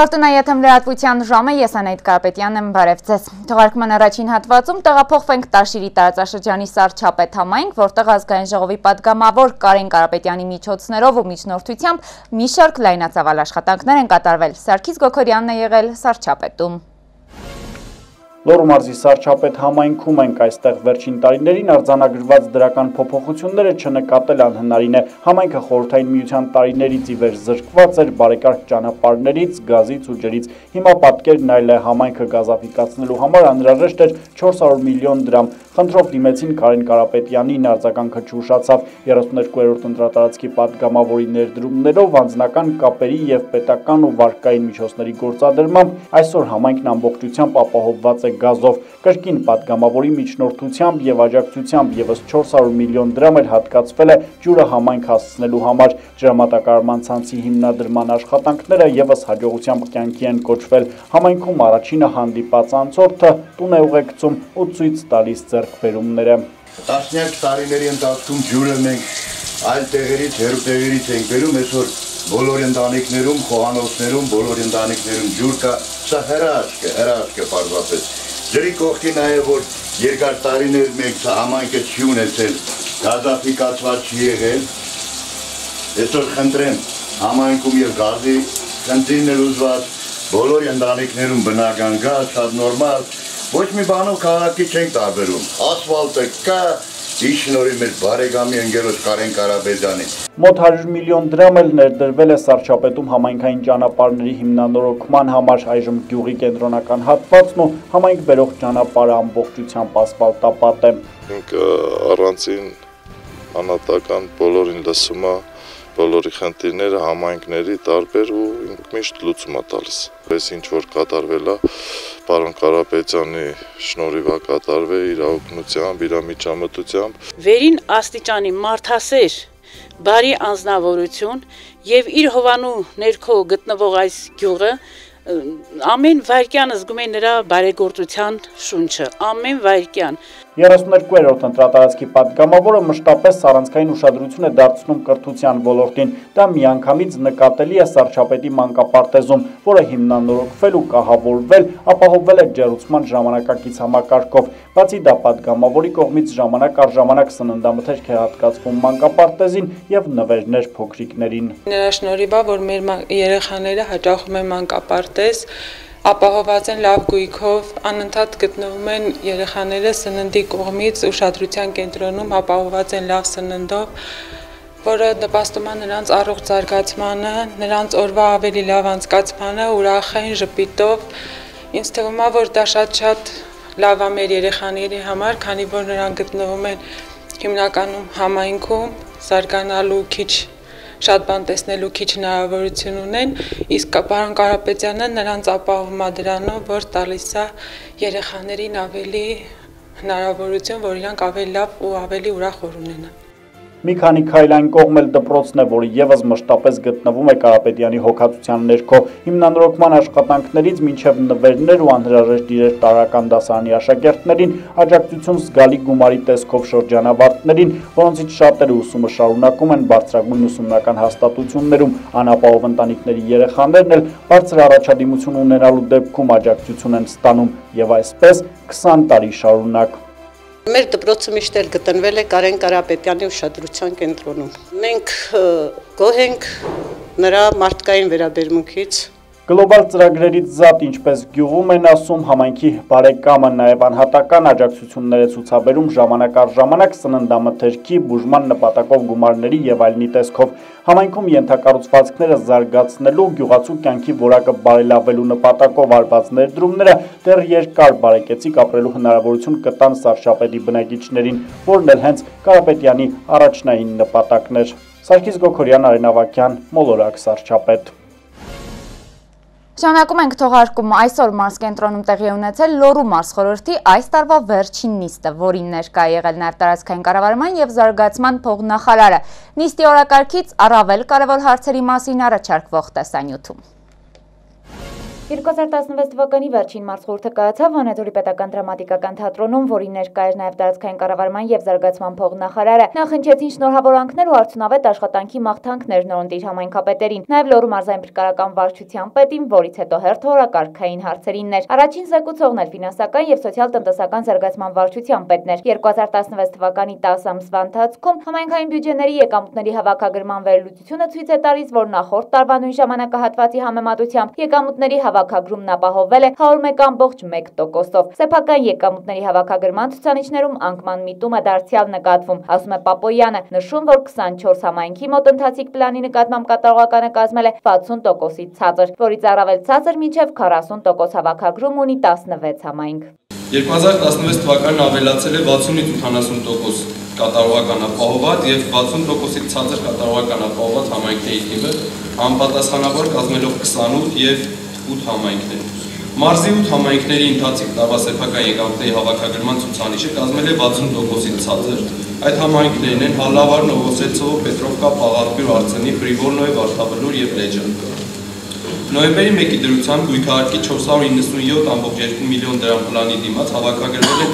Վարտնայաթմ լրատվության ժամը ես անայդ կարապետյան եմ բարև ձեզ։ Թողարկման առաջին հատվածում տեղափոխվենք տաշիրի տարածաշրջանի սարչապետ համայնք, որտեղ ազգային ժողովի պատգամավոր Կարեն Կարապետյանի միջոցներով ու միջնորդությամբ մի շարք լայնացավալ աշխատանքներ են կատարվել։ Սարգիս Գոքորյանն է եղել սարչապետում։ Լոռու մարզի Սարչապետ համայնքում ենք այստեղ վերջին տարիներին արձանագրված դրական փոփոխությունները չնկատել անհնարին է։ Համայնքը խորհրդային միության տարիներից ի վեր զրկված էր բարեկարգ ճանապարհներից, գազից ու ջրից։ Հիմա պատկերն այլ է, համայնքը գազաֆիկացնելու համար անհրաժեշտ էր 400 միլիոն դրամ։ Խնդրով դիմեցին Կարեն Կարապետյանին, արձագանքը չուշացավ 32-րդ ընտրատարածքի падգամավորի ներդրումներով անձնական կապերի եւ պետական ու վարկային միջոցների գործադրմամբ այսօր համայնքն ամբողջությամբ ապահովված է գազով։ Կրկին պատգամավորի միջնորդությամբ եւ աջակցությամբ եւս 400 միլիոն դրամ էր հատկացվել է ջուրը համայնք հասցնելու համար։ Ջրամատակարարման ցանցի հիմնադրման աշխատանքները եւս հաջողությամբ կյանքի են կոչվել։ Համայնքում առաջինը հանդիպած անցորդը տուն է ուղեկցում ու ցույց տալիս ձեռքբերումները։ Տասնյակ տարիների ընթացքում ջուրը մենք այլ տեղերից, հերու տեղերից ենք բերում, այսօր բոլոր ընտանիքներում, խոհանոցներում, բոլոր ընտանիքներում ջուր կա, սա հրաշք է, հրաշք է պարզապես։ Ջրի կողքի նաև որ երկար տարիներ սա համայնքը չի ունեցել, գազաֆիկացված չի եղել, այսօր խնդրեմ համայնքում եւ գազի էլ ուզված բոլոր ընտանիքներում բնական գազ, շատ նորմալ, ոչ մի բանով քաղաքի չենք տարբերում։ Ասֆալտը կա, Իշնորի մեր բարեկամի ընկերոջ Կարեն Կարապետյանի։ Մոտ 100 միլիոն դրամ էլ ներդրվել է Սարչապետում համայնքային ճանապարհների հիմնանորոգման համար այժմ գյուղի կենտրոնական հատվածն ու համայնք բերող ճանապարհը ամբողջությամբ ասֆալտապատ է։ Ինք առանցին անատական բոլորին լսում է բոլորի խնդիրները համայնքների տարբեր ու միշտ լուծում է տալիս։ Այս ինչ որ կատարվել է պարոն Կարապետյանի շնորհիվ է կատարվել իր օգնությամբ, իր միջամտությամբ։ Վերին աստիճանի մարդասեր բարի անznավորություն եւ իր հովանու ներքո գտնվող այս գյուղը ամեն վայրկյան զգում է նրա բարեգործության շունչը, ամեն վայրկյան։ 32-րդ ընտրատարածքի պատգամավորը մշտապես սարանցքային ուշադրություն է դարձնում կրթության ոլորտին։ Դա միանգամից նկատելի է սարչապետի մանկապարտեզում, որը հիմնանորոգվել ու կահավորվել, ապահովվել է ջերուցման ժամանակակից համակարգով։ Բացի դա պատգամավորի կողմից ժամանակ առ ժամանակ սննդամթերք է հատկացվում մանկապարտեզին եւ նվերներ փոքրիկներին։ Նրա շնորհիվա, որ մեր երեխաները հաճախում են մանկապարտեզ ապահոված են լավ գույքով, անընդհատ գտնվում են երեխաները սննդի կողմից ուշադրության կենտրոնում ապահոված են լավ սննդով, որը նպաստում է նրանց առողջ զարգացմանը, նրանց օրվա ավելի լավ անցկացմանը, ուրախային ժպիտով։ Ինձ թվում է, որ դա շատ-շատ լավ է մեր երեխաների համար, քանի որ նրանք գտնվում են հիմնականում համայնքում, զարգանալու քիչ շատ բան տեսնելու քիչ հնարավորություն ունեն, իսկ պարոն Կարապետյանը նրանց ապահովում է դրանով, որ տալիս է երեխաներին ավելի հնարավորություն, որ իրանք ավելի լավ ու ավելի ուրախ օր ունենան։ Մի քանի քայլ այն կողմ էլ դպրոցն է, որը եւս մշտապես գտնվում է Կարապետյանի հոգացության ներքո։ Հիմնանորոգման աշխատանքներից մինչև նվերներ ու անհրաժեշտ իրեր տարական դասարանի աշակերտներին աջակցություն զգալի գումարի տեսքով շրջանավարտներին, որոնցից շատերը ուսումը շարունակում են բարձրագույն ուսումնական հաստատություններում, անապահով ընտանիքների երեխաներն էլ բարձր առաջադիմություն ունենալու դեպքում աջակցություն են ստանում եւ այսպես 20 տարի շարունակ Մեր դպրոցը միշտ էլ գտնվել է Կարեն Կարապետյանի ուշադրության կենտրոնում։ Մենք գոհ ենք նրա մարդկային վերաբերմունքից, Գլոբալ ծրագրերից զատ ինչպես գյուղում են ասում համայնքի բարեկամը նաև անհատական աջակցություններ է ցուցաբերում ժամանակ առ ժամանակ սննդամթերքի, բուժման նպատակով գումարների եւ այլնի տեսքով։ Համայնքում ենթակառուցվածքները զարգացնելու, գյուղացու կյանքի որակը բարելավելու նպատակով արված ներդրումները դեռ երկար բարեկեցիկ ապրելու հնարավորություն կտան Սարշապետի բնակիչներին, որն էլ հենց Կարապետյանի առաջնային նպատակն էր։ Սարգիս Գոքորյան, Արեն Ավակյան, Մոլորակ Սարչապետ Շանակում ենք թողարկում այսօր մարս կենտրոնում տեղի ունեցել լորու մարս խորորդի այս տարվա վերջին նիստը, որին ներկա եղել նաև տարածքային կառավարման և զարգացման փողնախարարը։ Նիստի օրակարգից առավել կարևոր հարցերի մասին առաջարկվող տեսանյութում։ 2016 թվականի վերջին մարզխորհուրդը կայացավ Վանաձորի պետական դրամատիկական թատրոնում, որին ներկա էր նաև տարածքային կառավարման եւ զարգացման փողնախարարը։ Նախընչեցին շնորհավորանքներ ու արդյունավետ աշխատանքի մաղթանքներ նորընտիր համայնքապետերին, նաև Լոռու մարզային փրկարարական վարչության պետին, որից հետո հերթ օրակարգային հարցերին ներ։ Առաջին զեկուցողն էր ֆինանսական եւ սոցիալ-տնտեսական զարգացման վարչության պետն էր։ 2016 թվականի 10 ամսվա ընթացքում համայնքային բյուջեների եկամուտների հավաքագրման վերլուծությունը ցույց է տալիս, որ նախորդ տարվա նույն ժամանակահատվածի համեմատությամբ եկամուտների հավաքագրումն ապահովվել է 101.1%-ով։ Սեփական եկամուտների հավաքագրման ցուցանիշներում անկման միտումը դարձյալ նկատվում, ասում է Պապոյանը, նշում, որ 24 համայնքի մոտ ընթացիկ պլանի նկատմամբ կատարողականը կազմել է 60%-ից ցածր, որից առավել ցածր մինչև 40% հավաքագրում ունի 16 համայնք։ 2016 թվականին ավելացել է 60-ից 80% կատարողական ապահոված եւ 60%-ից ցածր կատարողական ապահոված համայնքների թիվը համապատասխանաբար կազմելով 28 եւ 8 համայնքներ։ Մարզի 8 համայնքների ընթացիկ տարվա սեփական եկամուտների հավաքագրման ցուցանիշը կազմել է 60%-ից ցածր։ Այդ համայնքներն են Հալավար, Նովոսելցով, Պետրովկա, Պաղատբյուր, Արցանի, Ֆրիվորնոյ, Վարդավլուր եւ Լեջան։ Նոյեմբերի 1-ի դրությամբ գույքահարկի 497.2 միլիոն դրամ պլանի դիմաց հավաքագրվել է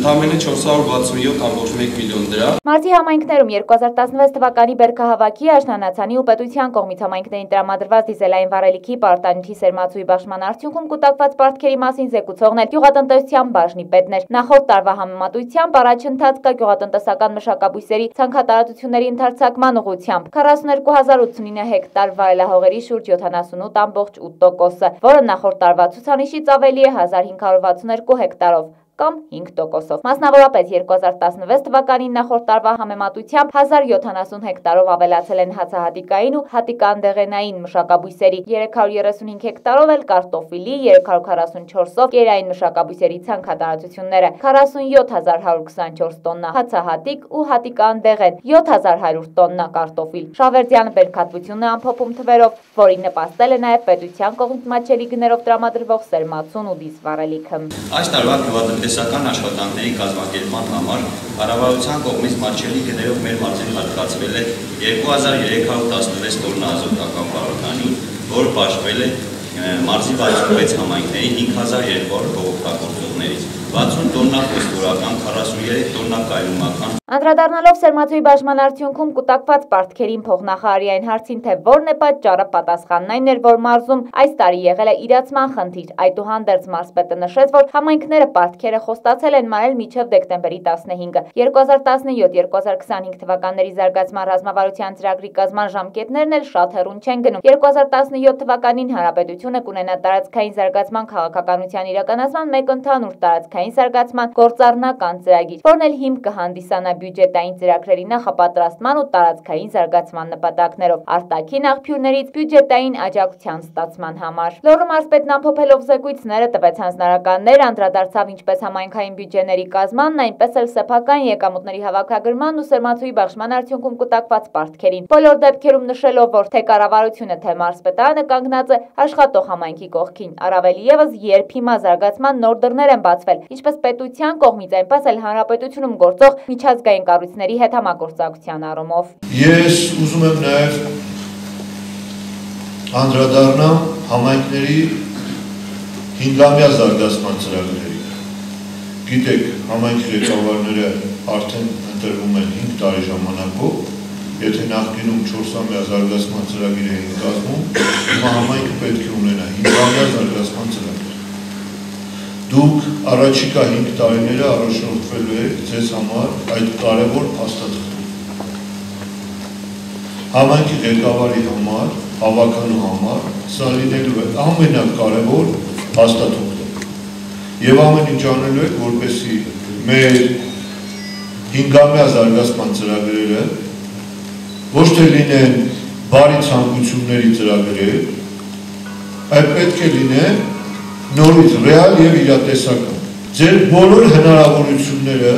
ընդամենը 467.1 միլիոն դրամ։ Մարտի համայնքներում 2016 թվականի բերքահավաքի աշնանացանի ու պետության կողմից համայնքներին տրամադրված դիզելային վառելիքի պարտանյութի սերմացուի բաշխման արդյունքում կուտակված պարտքերի մասին զեկուցողն էր գյուղատնտեսության բաժնի պետներ։ Նախորդ տարվա համեմատությամբ առաջընթաց կա գյուղատնտեսական մշակաբույսերի ցանքատարածությունների ընդարձակման ուղղությամբ 42089 հեկտար վայելահողերի շուրջ 78 1.8%-ը, որը նախորդ տարվա ցուցանիշից ավելի է 1562 հեկտարով կամ 5%-ով։ Մասնավորապես 2016 թվականին նախորդ տարվա համեմատությամբ 1070 հեկտարով ավելացել են հացահատիկային ու հատիկանդեղենային մշակաբույսերի, 335 հեկտարով էլ կարտոֆիլի, 344-ով կերային մշակաբույսերի ցանքատարածությունները, 47124 տոննա հացահատիկ ու հատիկանդեղեն, 7100 տոննա կարտոֆիլ։ Շավերդյանը բերքատվությունը ամփոփում թվերով, որին նպաստել է նաև պետության կողմից մատչելի գներով տրամադրվող սերմացուն ու դիսվառելիքը։ Այս տարվա գյուղատնտես տնտեսական աշխատանքների կազմակերպման համար կառավարության կողմից մատչելի գներով մեր մարզին հատկացվել է 2316 տոննա ազոտական բառնանի, որը բաշխվել է մարզի 66 համայնքների 5200 բողոքտագործողներից։ 60 տոննա ֆոսֆորական, 43 տոննա կայլումական։ Անդրադառնալով Սերմացուի բաժման արդյունքում կուտակված պարտքերին փողնախարարի այն հարցին, թե որն է պատճառը, պատասխանն այն էր, որ մարզում այս տարի եղել է իրացման խնդիր։ Այդուհանդերձ մարզպետը նշեց, որ համայնքները պարտքերը խոստացել են մարել մինչև դեկտեմբերի 15-ը։ 2017-2025 թվականների զարգացման ռազմավարության ծրագրի կազմման ժամկետներն էլ շատ հեռուն չեն գնում։ 2017 թվականին հանրապետությունը կունենա տարածքային զարգացման քաղաքականության իրականացման մեկ ընդհանուր տարածքային զարգացման գործառնական ծրագիր, որն էլ հիմք կհանդիսանա բյուջետային ծրագրերի նախապատրաստման ու տարածքային զարգացման նպատակներով արտաքին աղբյուրներից բյուջետային աջակցության ստացման համար։ Լոռու մարզպետն ամփոփելով զեկույցները տվեց հանձնարարականներ, անդրադարձավ ինչպես համայնքային բյուջեների կազմանն, այնպես էլ սեփական եկամուտների հավաքագրման ու սերմացուի բաշխման արդյունքում կուտակված պարտքերին։ Բոլոր դեպքերում նշելով, որ թե կառավարությունը, թե մարզպետարանը կանգնած է աշխատող համայնքի կողքին։ Առավել եւս, երբ հիմա զարգացման նոր դռներ են բացվել, ինչպես պետության կողմից, այնպես էլ հանրապետությունում գործող միջազգային կառույցների հետ համագործակցության առումով։ Ես ուզում եմ նաև անդրադառնամ համայնքների 5-ամյա զարգացման ծրագրերի։ Գիտեք, համայնքի ղեկավարները արդեն ընտրվում են 5 տարի ժամանակով, եթե նախկինում 4-ամյա զարգացման ծրագիր էին կազմում, հիմա համայնքը պետք է ունենա 5-ամյա զարգացման ծրագիր դուք առաջիկա 5 տարիները առաջնորդվելու եք ձեզ համար այդ կարևոր փաստաթղթում։ Համայնքի ղեկավարի համար, հավաքանու համար սա լինելու է ամենակարևոր փաստաթուղթը։ Եվ ամեն ինչ անելու եք, որպեսզի մեր հինգամյա զարգացման ծրագրերը ոչ թե լինեն բարի ցանկությունների ծրագրեր, այլ պետք է լինեն նորից ռեալ եւ իրատեսական։ Ձեր բոլոր հնարավորությունները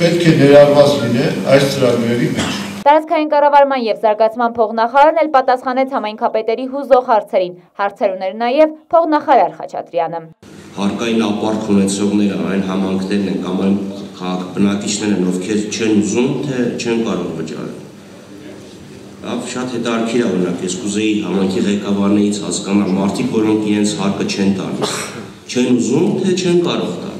պետք է ներառված լինեն այս ծրագրերի մեջ։ Տարածքային կառավարման եւ զարգացման փողնախարարն էլ պատասխանեց համայնքապետերի հուզող հարցերին։ Հարցեր ուներ նաեւ փողնախարար Խաչատրյանը։ Հարկային ապարք ունեցողները այն համանքներն են կամ այն քաղաք բնակիչներն են, ովքեր չեն ուզում, թե չեն կարող վճարել։ Լավ, շատ հետաքրքիր է օրինակ, ես կուզեի համանքի ղեկավարներից հասկանալ, մարդիկ, որոնք իրենց հարկը չեն տալիս, չեն ուզում, թե չեն կարող տալ։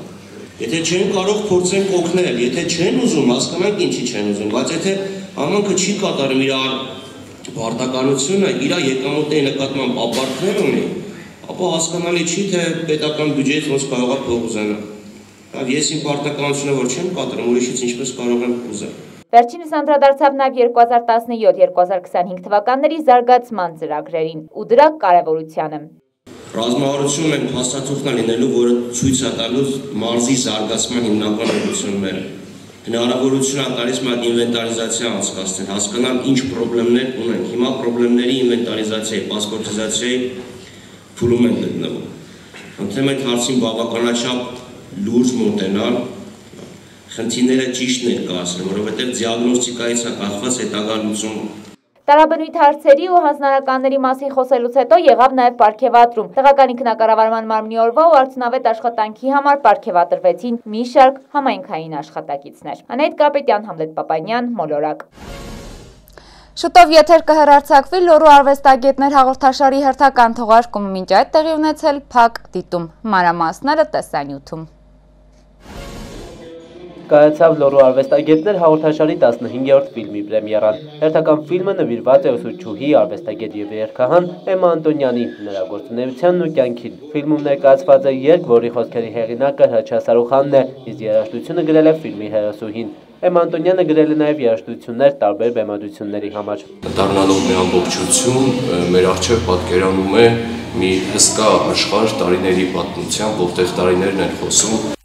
Եթե չեն կարող փորձենք օգնել, եթե չեն ուզում, հասկանանք ինչի չեն ուզում, բայց եթե համանքը չի կատարում իր պարտականությունը, իր եկամուտների նկատմամբ ապարքներ ունի, ապա հասկանալի չի, թե պետական բյուջեից ոնց կարող է փող ուզենալ։ Ես իմ պարտականությունը որ չեմ կատարում, ուրիշից ինչպես կարող եմ ուզել։ Վերջինս անդրադարձավ նաև 2017-2025 թվականների զարգացման ծրագրերին ու դրա կարևորությանը։ Ռազմավարություն ենք փաստաթուղթն լինելու, որը ցույց է տալու մարզի զարգացման հիմնական ուղղությունները։ Հնարավորություն է տալիս մատ ինվենտարիզացիա անցկացնել, հասկանալ ինչ խնդիրներ ունենք։ Հիմա խնդիրների ինվենտարիզացիայի, պասպորտիզացիայի փուլում են գտնվում։ այդ հարցին բավականաչափ լուրջ մոտենալ, խնդիրները ճիշտ ներկայացնել, որովհետև դիագնոստիկայից է կախված հետագա լուծումը։ Տարաբնույթ հարցերի ու հանձնարարականների մասին խոսելուց հետո եղավ նաև պարգևատրում։ Տեղական ինքնակառավարման մարմնի օրվա ու արդյունավետ աշխատանքի համար պարգևատրվեցին մի շարք համայնքային աշխատակիցներ։ Անետ Կապետյան, Համլետ Պապանյան, Մոլորակ։ Շուտով եթեր կհեռարձակվի լորու արվեստագետներ հաղորդաշարի հերթական թողարկումը մինչ այդ տեղի ունեցել փակ դիտում։ Մանրամասները տեսանյութում կայացավ լորու արվեստագետներ հաղորդաշարի 15-րդ ֆիլմի պրեմիերան։ Հերթական ֆիլմը նվիրված է ուսուցչուհի, արվեստագետ եւ երգահան Էմմա Անտոնյանի նրա գործունեությանն ու կյանքին։ Ֆիլմում ներկայացված է երգ, որի խոսքերի հեղինակը Հրաչյա Սարուխանն է, իսկ երաժշտությունը գրել է ֆիլմի հերոսուհին։ Էմ Անտոնյանը գրել է նաև երաժշտություններ տարբեր բեմադրությունների համար։ Դառնալով մի ամբողջություն, մեր արժեվ պատկերանում է մի հսկա աշխարհ տարիների պատմությամբ, որտեղ տարիներն են խոսում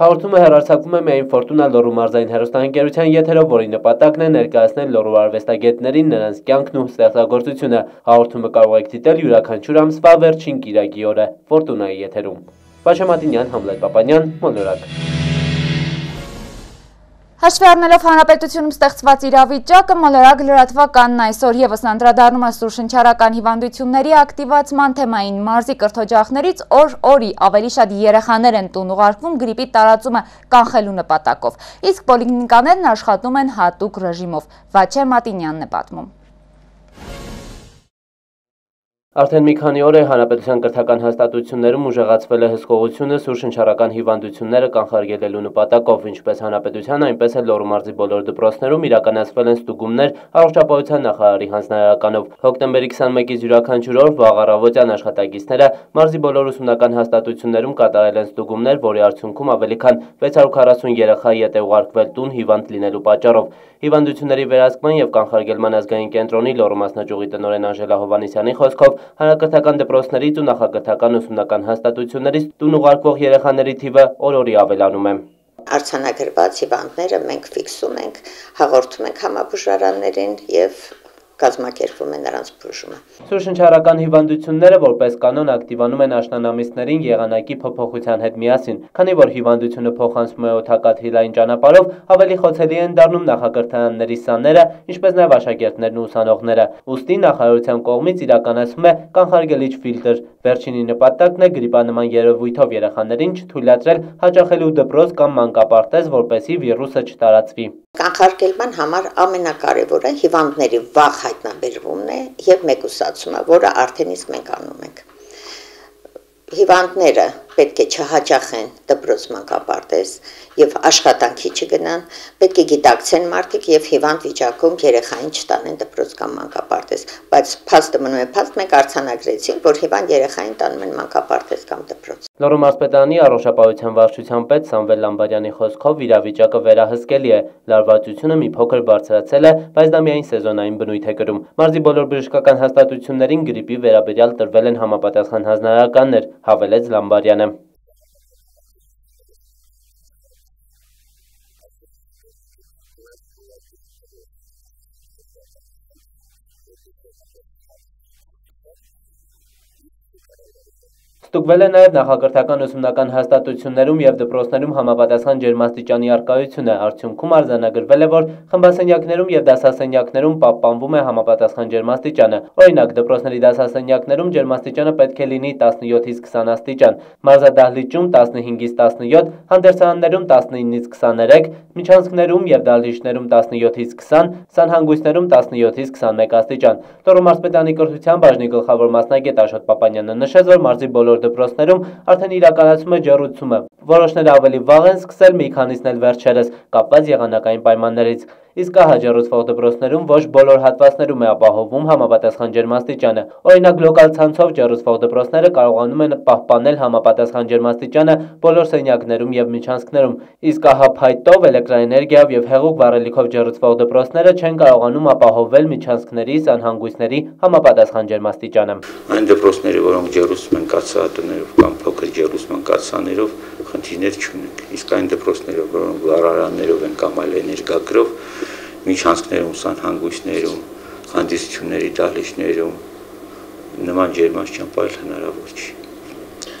Հաղորդումը հեռարձակվում է միայն Ֆորտունա Լոռու մարզային հեռուստաընկերության եթերով, որի նպատակն է ներկայացնել Լոռու արվեստագետներին նրանց կյանքն ու ստեղծագործությունը։ Հաղորդումը կարող եք դիտել յուրաքանչյուր ամսվա վերջին կիրակի օրը Ֆորտունայի եթերում։ Վաշամատինյան, Համլետ Պապանյան, Մոլորակ։ Հաշվի առնելով հանրապետությունում ստեղծված իրավիճակը մոլորակ լրատվականն այսօր եւս անդրադառնում է սուրշնչարական հիվանդությունների ակտիվացման թեմային մարզի կրթօջախներից օր օրի ավելի շատ երեխաներ են տուն ուղարկվում գրիպի տարածումը կանխելու նպատակով։ Իսկ պոլիկլինիկաներն աշխատում են հատուկ ռեժիմով։ Վաչե Մատինյանն է պատմում։ Արդեն մի քանի օր է հանրապետության կրթական հաստատություններում ուժեղացվել է հսկողությունը սուրշնչառական հիվանդությունները կանխարգելելու նպատակով, ինչպես հանրապետության, այնպես էլ Լոռու մարզի բոլոր դպրոցներում իրականացվել են ստուգումներ առողջապահության նախարարի հանձնարարականով։ Հոկտեմբերի 21-ից յուրաքանչյուր օր վաղ առավոտյան աշխատակիցները մարզի բոլոր ուսումնական հաստատություններում կատարել են ստուգումներ, որի արդյունքում ավելի քան 640 երեխա ետ է ուղարկվել տուն հիվանդ լինելու պատճառով։ Հիվանդությունների վերահսկման եւ կանխարգելման ազգային կենտրոնի Լոռու մասնաճյուղի տնօրեն Անժելա Հովանեսյանի խոսքով հանրակրթական դպրոցներից ու նախակրթական ուսումնական հաստատություններից տուն ուղարկվող երեխաների թիվը օր-օրի ավելանում է արձանագրված հիվանդները մենք ֆիքսում ենք, հաղորդում ենք համաբուժարաններին եւ կազմակերպվում է նրանց բուժումը։ Սուրշնչարական հիվանդությունները որպես կանոն ակտիվանում են աշնանամիսներին եղանակի փոփոխության հետ միասին, քանի որ հիվանդությունը փոխանցվում է օթակատ հիլային ճանապարհով, ավելի խոցելի են դառնում նախակրթարանների սաները, ինչպես նաև աշակերտներն ու ուսանողները։ Ոստի նախարարության կողմից իրականացվում է կանխարգելիչ ֆիլտր։ Վերջինի նպատակն է գրիպանման երևույթով երեխաներին չթույլատրել հաճախելու դպրոց կամ մանկապարտեզ, որպեսզի վիրուսը չտարածվի։ Կանխարգելման համար ամենակարևորը հիվանդների վաղ հայտնաբերումն է եւ մեկուսացումը, որը արդեն իսկ մենք անում ենք։ Հիվանդները պետք է չհաճախեն դպրոց մանկապարտեզ եւ աշխատանքի չգնան, պետք է գիտակցեն մարդիկ եւ հիվանդ վիճակում երեխային չտանեն դպրոց կամ մանկապարտեզ, բայց փաստը մնում է փաստ, մենք արցանագրեցինք, որ հիվանդ երեխային տանում են մանկապարտեզ կամ դպրոց։ Լոռու մարզպետանի առողջապահության վարչության պետ Սամվել Լամբարյանի խոսքով իրավիճակը վերահսկելի է։ Լարվածությունը մի փոքր բարձրացել է, բայց դա միայն սեզոնային բնույթ է կրում։ Մարզի բոլոր բժշկական հաստատություններին գրիպի վերաբերյալ տրվել են համապատասխան հանձնարարականներ, հավելեց Լամբարյանը։ Ստուգվել է նաև նախակրթական ուսումնական հաստատություններում եւ դպրոցներում համապատասխան ջերմաստիճանի արկայությունը։ Արդյունքում արձանագրվել է, որ խմբասենյակներում եւ դասասենյակներում պահպանվում է համապատասխան ջերմաստիճանը։ Օրինակ, դպրոցների դասասենյակներում ջերմաստիճանը պետք է լինի 17-ից 20 աստիճան, մարզադահլիճում 15-ից 17, հանդերձաններում 19-ից 23, միջանցքներում եւ դահլիճներում 17-ից 20, սանհանգույցներում 17-ից 21 աստիճան։ Լոռու մարզպետանի կրթության բաժնի գլխավոր մասնագետ Աշոտ Պապանյանը նշեց, որ մարզի բոլոր դպրոցներում արդեն իրականացում է ջեռուցումը։ Որոշները ավելի վաղ են սկսել, մի քանիսն էլ վերջերս, կապված եղանակային պայմաններից իսկ ահաջառուցվող դպրոցներում ոչ բոլոր հատվածներում է ապահովում համապատասխան ջերմաստիճանը։ Օրինակ լոկալ ցանցով ջեռուցվող դպրոցները կարողանում են պահպանել համապատասխան ջերմաստիճանը բոլոր սենյակներում եւ միջանցքներում, իսկ ահա փայտով, էլեկտրաէներգիայով եւ հեղուկ վառելիքով ջեռուցվող դպրոցները չեն կարողանում ապահովել միջանցքների, սանհանգույցների համապատասխան ջերմաստիճանը։ Այն դպրոցները, որոնք ջեռուցում են կացատներով կամ փոքր ջեռուցման կացաներով, խնդիրներ չունենք։ Իսկ այն դպրոցները, որոնք վառարաններով են կամ այլ էներգագրով, միջանցքներում, սանհանգույցներում, հանդիսությունների դահլիճներում նման ջերմաստիճան պայել հնարավոր չի։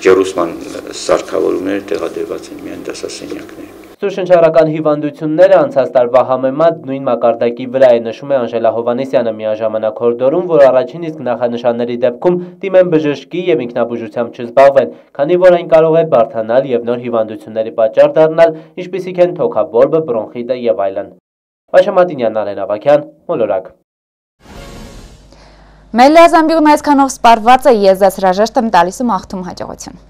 Ջերուսման սարքավորումները տեղադրված են միայն դասասենյակներում։ Սուրշնչառական հիվանդությունները անցած տարվա համեմատ նույն մակարդակի վրա է նշում է Անժելա Հովանեսյանը միաժամանակ հորդորում, որ առաջին իսկ նախանշանների դեպքում դիմեն բժշկի եւ ինքնաբուժությամբ չզբաղվեն, քանի որ այն կարող է բարթանալ եւ նոր հիվանդությունների պատճառ դառնալ, ինչպիսիք են թոքաբորբը, բրոնխիտը եւ այլն։ Վաշա Մատինյան, Նարեն Ավակյան, Մոլորակ։ Մեր լեզամբիում այսքանով սպարված է ես ձեզ հրաժեշտ եմ տալիս ու մաղթում հաջողություն։